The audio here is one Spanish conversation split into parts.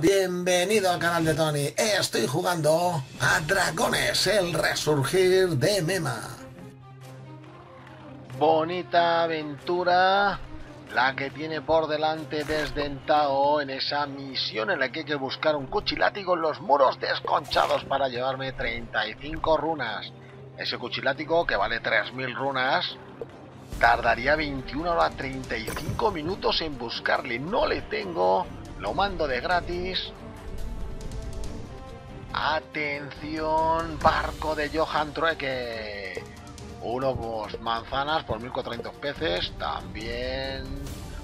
Bienvenido al canal de Tony. Estoy jugando a Dragones, el resurgir de Mema. Bonita aventura la que tiene por delante desde Tao en esa misión en la que hay que buscar un cuchilátigo en los muros desconchados para llevarme 35 runas. Ese cuchilátigo que vale 3000 runas tardaría 21 horas 35 minutos en buscarle. No le tengo lo mando de gratis. Atención, barco de Johan Trueque. Unos manzanas por 1400 peces. También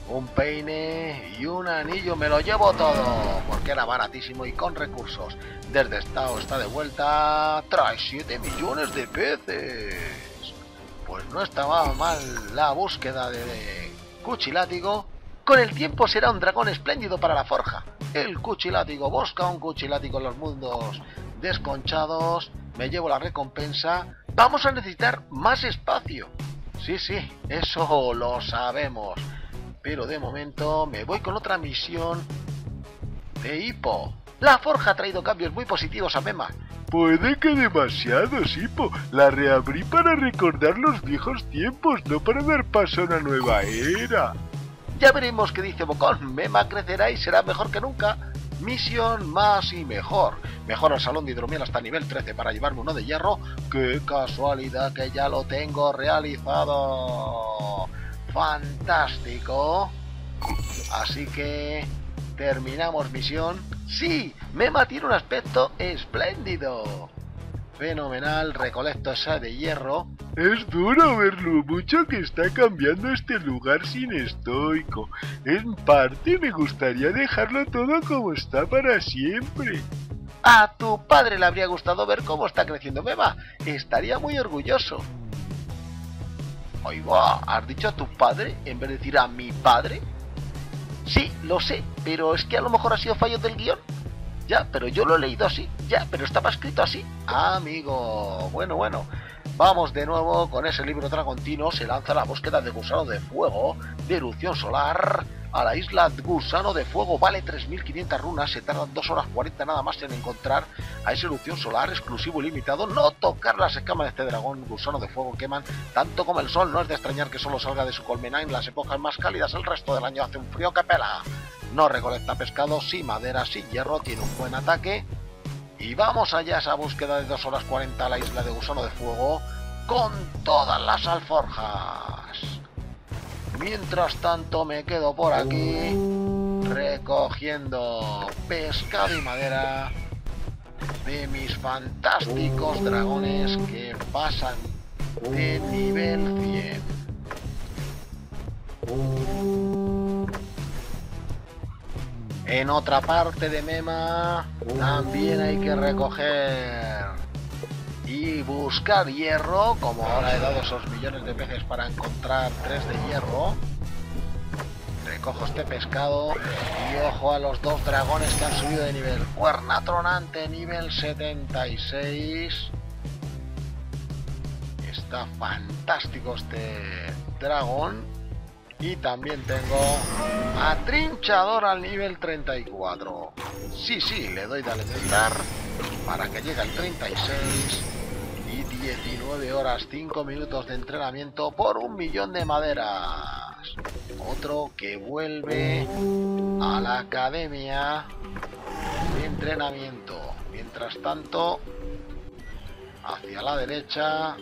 un peine y un anillo. Me lo llevo todo. Porque era baratísimo y con recursos. Desde Estado está de vuelta. Trae 7 millones de peces. Pues no estaba mal la búsqueda de Cuchilátigo con el tiempo será un dragón espléndido para la forja. El cuchilátigo busca un cuchilátigo en los mundos desconchados. Me llevo la recompensa. Vamos a necesitar más espacio. Sí, sí, eso lo sabemos. Pero de momento me voy con otra misión de Hipo. La forja ha traído cambios muy positivos a Mema. Puede que demasiados, Hipo. La reabrí para recordar los viejos tiempos, no para dar paso a una nueva era. Ya veremos qué dice Bocón. Mema crecerá y será mejor que nunca. Misión más y mejor. Mejor el salón de hidromiel hasta nivel 13 para llevarme uno de hierro. ¡Qué casualidad que ya lo tengo realizado! ¡Fantástico! Así que... ¿Terminamos misión? ¡Sí! Mema tiene un aspecto espléndido. Fenomenal, recolecto esa de hierro es duro ver lo mucho que está cambiando este lugar sin estoico. En parte me gustaría dejarlo todo como está para siempre. A tu padre le habría gustado ver cómo está creciendo Mema. Estaría muy orgulloso. Oiga, ¿has dicho a tu padre en vez de decir a mi padre? Sí, lo sé, pero es que a lo mejor ha sido fallo del guion. Ya, pero yo lo he leído así. Ya, pero estaba escrito así. amigo. Bueno, bueno. Vamos de nuevo con ese libro dragontino. Se lanza la búsqueda de gusano de fuego, de erupción solar. A la isla Gusano de Fuego vale 3.500 runas, se tardan 2 horas 40 nada más en encontrar a esa erupción solar exclusivo y limitado. No tocar las escamas de este dragón gusano de fuego queman tanto como el sol. No es de extrañar que solo salga de su colmena en las épocas más cálidas. El resto del año hace un frío que pela. No recolecta pescado, sin madera, sin hierro, tiene un buen ataque y vamos allá a esa búsqueda de 2 horas 40 a la isla de Gusano de Fuego con todas las alforjas. Mientras tanto me quedo por aquí recogiendo pescado y madera de mis fantásticos dragones que pasan de nivel 100. En otra parte de Mema también hay que recoger y buscar hierro, como ahora he dado esos millones de peces para encontrar tres de hierro. Recojo este pescado y ojo a los dos dragones que han subido de nivel. Cuerna tronante, nivel 76. Está fantástico este dragón. Y también tengo atrinchador al nivel 34. Sí, sí, le doy de alimentar para que llegue al 36. Y 19 horas 5 minutos de entrenamiento por un millón de maderas. Otro que vuelve a la academia de entrenamiento. Mientras tanto, hacia la derecha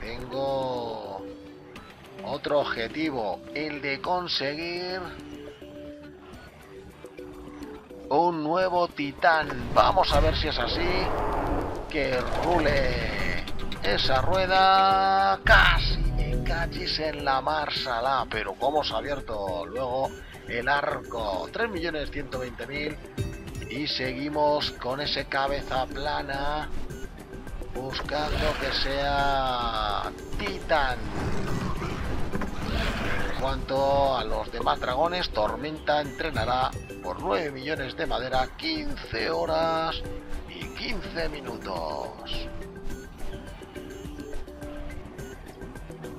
tengo otro objetivo, el de conseguir un nuevo titán. Vamos a ver si es así. Que rule esa rueda. Casi me cachis en la marsala. Pero como se ha abierto luego el arco. 3.120.000. Y seguimos con ese cabeza plana. Buscando que sea titán cuanto a los demás dragones, Tormenta entrenará por 9 millones de madera, 15 horas y 15 minutos.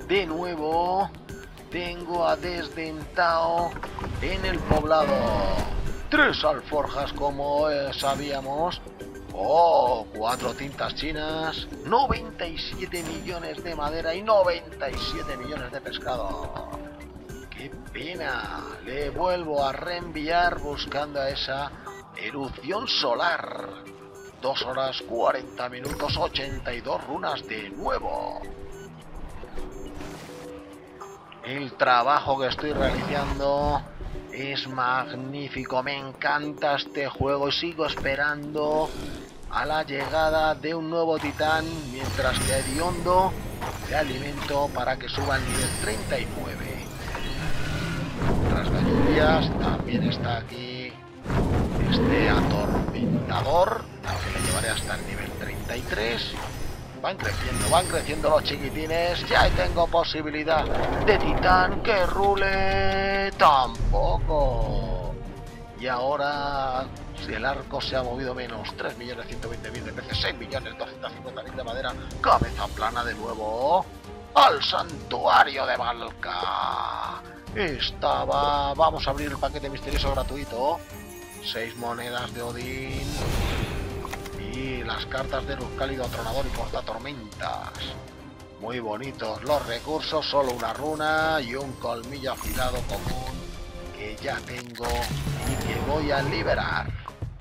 De nuevo, tengo a Desdentao en el poblado. tres alforjas como eh, sabíamos. Oh, cuatro tintas chinas, 97 millones de madera y 97 millones de pescado. ¡Qué pena! Le vuelvo a reenviar buscando a esa erupción solar. Dos horas 40 minutos 82 runas de nuevo. El trabajo que estoy realizando es magnífico, me encanta este juego y sigo esperando a la llegada de un nuevo titán mientras que Hediondo de alimento para que suba al nivel 39. También está aquí este atormentador, que le llevaré hasta el nivel 33. Van creciendo, van creciendo los chiquitines. Ya tengo posibilidad de titán que rule. Tampoco. Y ahora, si el arco se ha movido menos, 3.120.000 de peces, 6.250.000 de madera, cabeza plana de nuevo. Al santuario de Valka. Estaba... Vamos a abrir el paquete misterioso gratuito. 6 monedas de Odín y las cartas de luz cálido, tronador y corta tormentas. Muy bonitos los recursos, solo una runa y un colmillo afilado común que ya tengo y que voy a liberar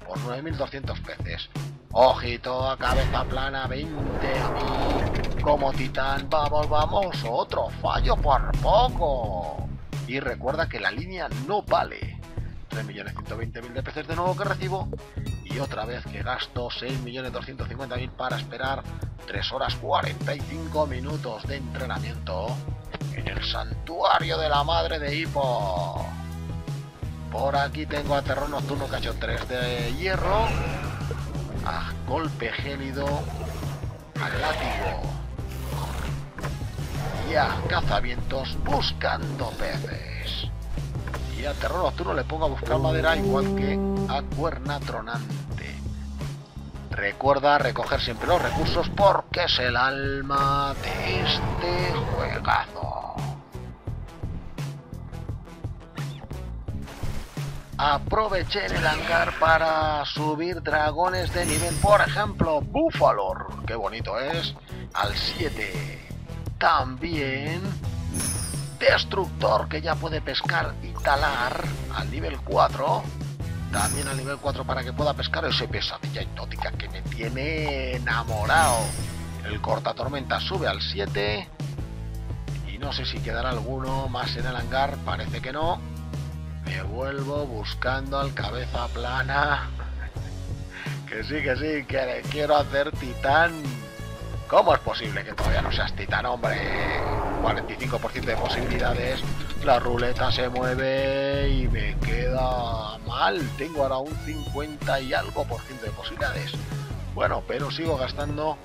por 9200 peces. Ojito a cabeza plana, 20 a mí. Como titán, vamos, vamos, otro fallo por poco. Y recuerda que la línea no vale. 3.120.000 de peces de nuevo que recibo y otra vez que gasto 6.250.000 para esperar 3 horas 45 minutos de entrenamiento en el santuario de la madre de Hippo. Por aquí tengo a Terror Nocturno que ha hecho 3 de hierro, a golpe gélido, al látigo y a cazavientos buscando peces. Y a Terror Nocturno le pongo a buscar madera igual que a Cuerna Tronante. Recuerda recoger siempre los recursos porque es el alma de este juegazo. Aproveché en el hangar para subir dragones de nivel, por ejemplo, Búfalor, qué bonito es, al 7. También Destructor, que ya puede pescar y talar al nivel 4 también al nivel 4 para que pueda pescar ese pesadilla hipnótica que me tiene enamorado. El corta tormenta sube al 7. Y no sé si quedará alguno más en el hangar, parece que no. Me vuelvo buscando al cabeza plana. que sí, que sí, que quiero hacer titán. ¿Cómo es posible que todavía no seas titán, hombre? 45% de posibilidades la ruleta se mueve y me queda mal. Tengo ahora un 50 y algo por ciento de posibilidades. Bueno, pero sigo gastando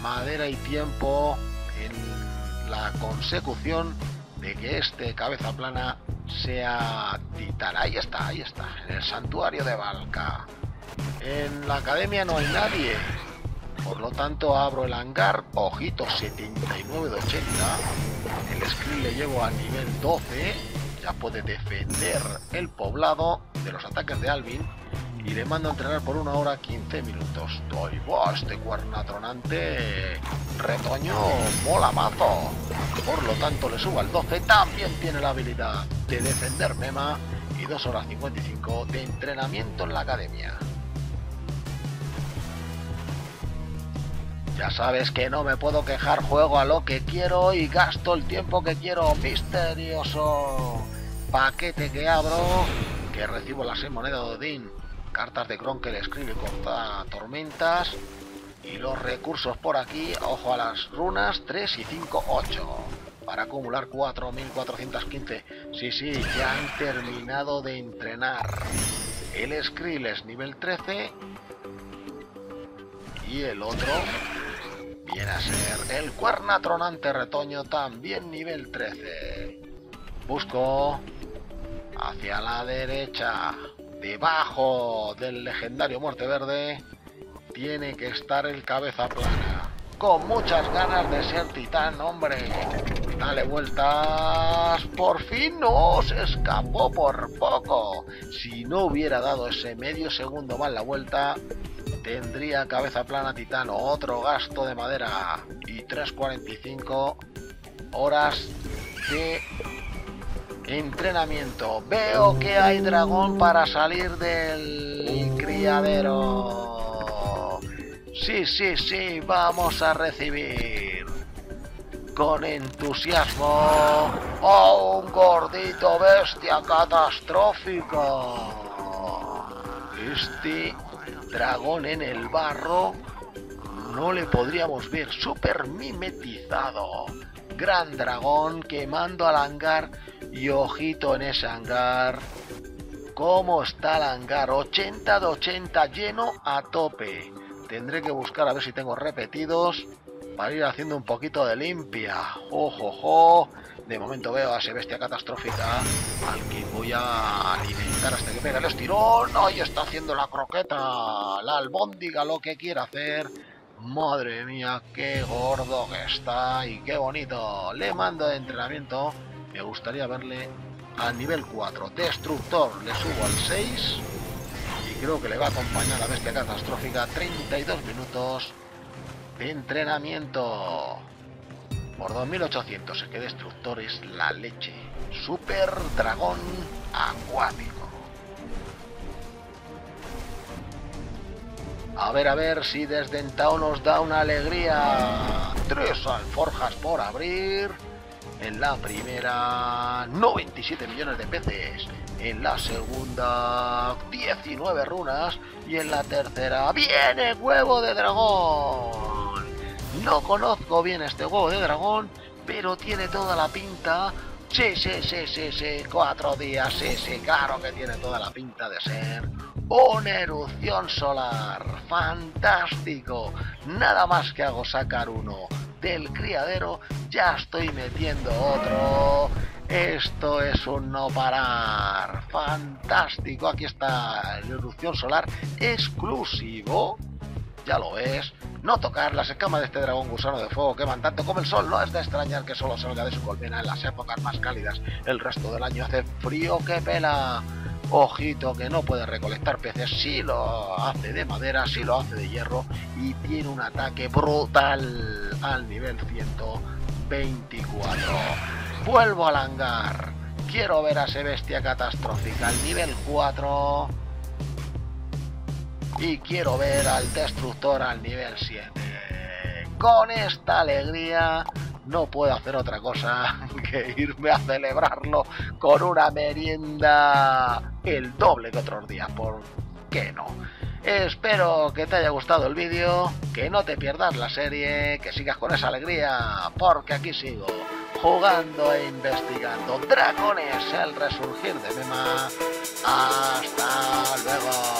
madera y tiempo en la consecución de que este cabeza plana sea titán. Ahí está, ahí está, en el santuario de Valka. En la academia no hay nadie. Por lo tanto abro el hangar, ojito 79 de 80 el Skrill le llevo a nivel 12, ya puede defender el poblado de los ataques de Alvin y le mando a entrenar por una hora 15 minutos. Doy, este cuernatronante retoño mola mazo. Por lo tanto le subo al 12, también tiene la habilidad de defender Mema y 2 horas 55 de entrenamiento en la academia. Ya sabes que no me puedo quejar, juego a lo que quiero y gasto el tiempo que quiero. Misterioso paquete que abro, que recibo las 6 monedas de Odín, cartas de Kron que le escribe corta tormentas y los recursos por aquí, ojo a las runas 3 y 5, 8 para acumular 4.415. Sí, sí, ya han terminado de entrenar. El Skrill es nivel 13 y el otro viene a ser el cuernatronante retoño, también nivel 13. Busco hacia la derecha, debajo del legendario Muerte Verde, tiene que estar el cabeza plana. Con muchas ganas de ser titán, hombre. Dale vueltas. Por fin no, se escapó por poco. Si no hubiera dado ese medio segundo más la vuelta, tendría cabeza plana titano. Otro gasto de madera. Y 3.45 horas de entrenamiento. Veo que hay dragón para salir del criadero. Sí, sí, sí, vamos a recibir con entusiasmo a un gordito bestia catastrófico. Este dragón en el barro no le podríamos ver súper mimetizado. Gran dragón quemando al hangar y ojito en ese hangar. ¿Cómo está el hangar? 80 de 80 lleno a tope. Tendré que buscar a ver si tengo repetidos para ir haciendo un poquito de limpia. ¡Ojo, De momento veo a esa bestia catastrófica al que voy a alimentar hasta que pega el estirón. ¡Ay, está haciendo la croqueta! La albóndiga lo que quiere hacer. Madre mía, qué gordo que está y qué bonito. Le mando de entrenamiento. Me gustaría verle al nivel 4. Destructor, le subo al 6. Y creo que le va a acompañar la bestia catastrófica. 32 minutos de entrenamiento. Por 2800, que destructor es la leche. Super dragón acuático. A ver, a ver si desde Entao nos da una alegría. Tres alforjas por abrir. En la primera, 97 millones de peces. En la segunda, 19 runas. Y en la tercera, ¡viene huevo de dragón! No conozco bien este huevo de dragón, pero tiene toda la pinta Sí, sí, sí, sí, sí, cuatro días, sí, sí, claro que tiene toda la pinta de ser una erupción solar. Fantástico. Nada más que hago sacar uno del criadero, ya estoy metiendo otro. Esto es un no parar. Fantástico. Aquí está la erupción solar exclusivo. Ya lo ves no tocar las escamas de este dragón gusano de fuego queman tanto como el sol. No es de extrañar que solo salga de su colmena en las épocas más cálidas. El resto del año hace frío que pela. Ojito que no puede recolectar peces, si lo hace de madera, si lo hace de hierro y tiene un ataque brutal al nivel 124. Vuelvo al hangar. Quiero ver a ese bestia catastrófica al nivel 4 y quiero ver al destructor al nivel 7. Con esta alegría no puedo hacer otra cosa que irme a celebrarlo con una merienda el doble que otros días, ¿por qué no? Espero que te haya gustado el vídeo, que no te pierdas la serie, que sigas con esa alegría, porque aquí sigo jugando e investigando. Dragones, el resurgir de Mema. Hasta luego.